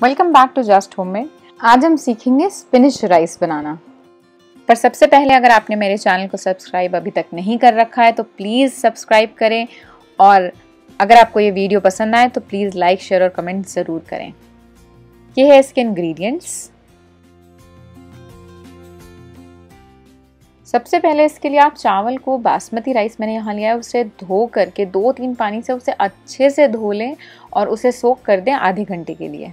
Welcome back to just home में। आज हम सीखेंगे स्पिनिश राइस बनाना। पर सबसे पहले अगर आपने मेरे चैनल को सब्सक्राइब अभी तक नहीं कर रखा है तो प्लीज़ सब्सक्राइब करें और अगर आपको ये वीडियो पसंद आए तो प्लीज़ लाइक शेयर और कमेंट ज़रूर करें। ये है इसके इंग्रेडिएंट्स सबसे पहले इसके लिए आप चावल को बासमती राइस मैंने यहाँ लिया है, उसे धो करके दो तीन पानी से उसे अच्छे से धो लें और उसे सोख कर दें आधे घंटे के लिए।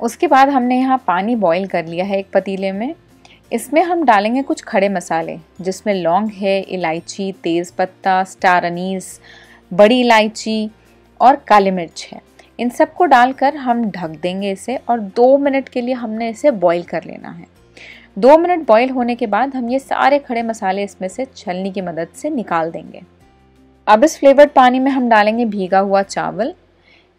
उसके बाद हमने यहाँ पानी बॉईल कर लिया है एक पतीले में। इसमें हम डालेंगे कुछ खड़े मसाले, जिसमें लौंग है, इलायची तेज़ पत्ता स्टार अनीस बड़ी इलायची और काली मिर्च है। इन सबको डालकर हम ढक देंगे इसे और दो मिनट के लिए हमने इसे बॉईल कर लेना है। दो मिनट बॉईल होने के बाद हम ये सारे खड़े मसाले इसमें से छलनी की मदद से निकाल देंगे। अब इस फ्लेवर्ड पानी में हम डालेंगे भीगा हुआ चावल।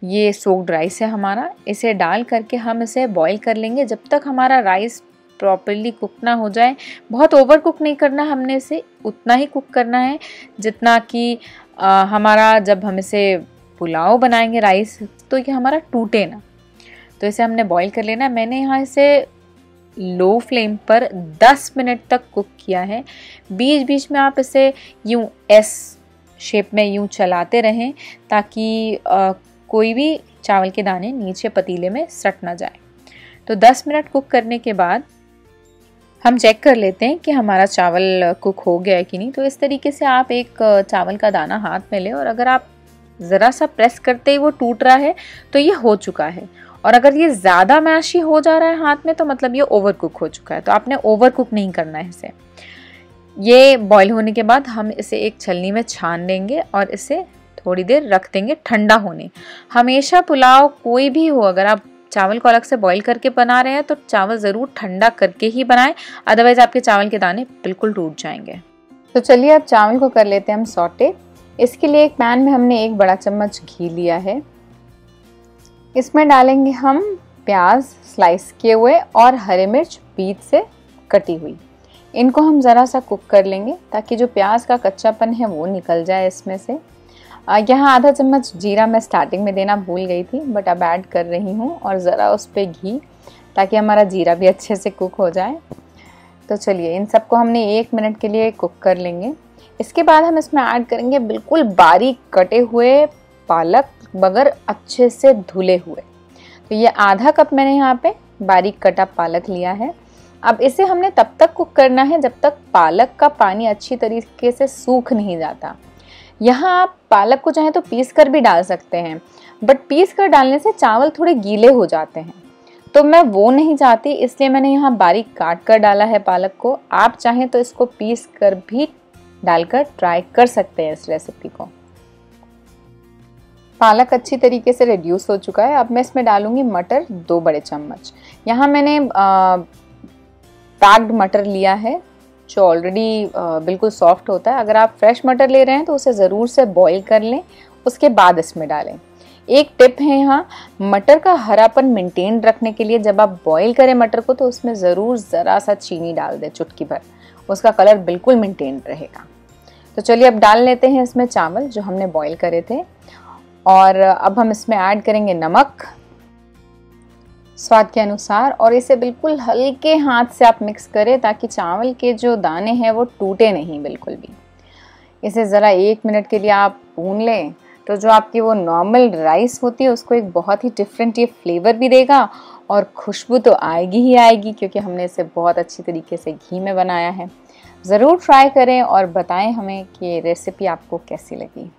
ये सोक्ड राइस है हमारा। इसे डाल करके हम इसे बॉईल कर लेंगे। जब तक हमारा राइस प्रॉपरली कुक ना हो जाए बहुत ओवर कुक नहीं करना हमने इसे उतना ही कुक करना है। जितना कि हमारा जब हम इसे पुलाव बनाएँगे राइस तो ये हमारा टूटे ना। तो इसे हमने बॉईल कर लेना मैंने यहाँ इसे लो फ्लेम पर 10 मिनट तक कुक किया है। बीच बीच में आप इसे यूँ एस शेप में यूँ चलाते रहें ताकि आ, कोई भी चावल के दाने नीचे पतीले में सट ना जाए। तो 10 मिनट कुक करने के बाद हम चेक कर लेते हैं कि हमारा चावल कुक हो गया है कि नहीं। तो इस तरीके से आप एक चावल का दाना हाथ में लें और अगर आप ज़रा सा प्रेस करते ही वो टूट रहा है तो ये हो चुका है। और अगर ये ज़्यादा मैशी हो जा रहा है हाथ में तो मतलब ये ओवर कुक हो चुका है। तो आपने ओवर कुक नहीं करना है इसे। ये बॉईल होने के बाद हम इसे एक छलनी में छान लेंगे और इसे थोड़ी देर रख देंगे ठंडा होने। हमेशा पुलाव कोई भी हो, अगर आप चावल को अलग से बॉईल करके बना रहे हैं तो चावल ज़रूर ठंडा करके ही बनाएँ अदरवाइज़ आपके चावल के दाने बिल्कुल टूट जाएँगे। तो चलिए अब चावल को कर लेते हैं हम सॉटे इसके लिए एक पैन में हमने एक बड़ा चम्मच घी लिया है। इसमें डालेंगे हम प्याज स्लाइस किए हुए और हरे मिर्च बीच से कटी हुई। इनको हम ज़रा सा कुक कर लेंगे, ताकि जो प्याज का कच्चापन है वो निकल जाए इसमें से। यहाँ आधा चम्मच जीरा मैं स्टार्टिंग में देना भूल गई थी बट अब ऐड कर रही हूँ और ज़रा उस पर घी, ताकि हमारा जीरा भी अच्छे से कुक हो जाए। तो चलिए, इन सबको हमने एक मिनट के लिए कुक कर लेंगे। इसके बाद हम इसमें ऐड करेंगे बिल्कुल बारीक कटे हुए पालक, बगर अच्छे से धुले हुए। तो ये आधा कप मैंने यहाँ पे बारीक कटा पालक लिया है। अब इसे हमने तब तक कुक करना है जब तक पालक का पानी अच्छी तरीके से सूख नहीं जाता। यहाँ आप पालक को चाहे तो पीस कर भी डाल सकते हैं बट पीस कर डालने से चावल थोड़े गीले हो जाते हैं। तो मैं वो नहीं चाहती, इसलिए मैंने यहाँ बारीक काट कर डाला है पालक को। आप चाहें तो इसको पीस कर भी डालकर ट्राई कर सकते हैं इस रेसिपी को। पालक अच्छी तरीके से रिड्यूस हो चुका है। अब मैं इसमें डालूँगी मटर, दो बड़े चम्मच। यहाँ मैंने पैक्ड मटर लिया है। जो ऑलरेडी बिल्कुल सॉफ्ट होता है, अगर आप फ्रेश मटर ले रहे हैं तो उसे ज़रूर से बॉईल कर लें, उसके बाद इसमें डालें। एक टिप है यहाँ, मटर का हरापन मेंटेन रखने के लिए जब आप बॉईल करें मटर को तो उसमें ज़रूर ज़रा सा चीनी डाल दें चुटकी भर, उसका कलर बिल्कुल मेंटेन रहेगा। तो चलिए अब डाल लेते हैं इसमें चावल जो हमने बॉईल करे थे, और अब हम इसमें ऐड करेंगे नमक। स्वाद के अनुसार और इसे बिल्कुल हल्के हाथ से आप मिक्स करें ताकि चावल के जो दाने हैं वो टूटे नहीं बिल्कुल भी। इसे ज़रा एक मिनट के लिए आप भून लें तो जो आपकी वो नॉर्मल राइस होती है उसको एक बहुत ही डिफरेंट ये फ्लेवर भी देगा और खुशबू तो आएगी ही आएगी क्योंकि हमने इसे बहुत अच्छी तरीके से घी में बनाया है। ज़रूर ट्राई करें और बताएँ हमें कि ये रेसिपी आपको कैसी लगी।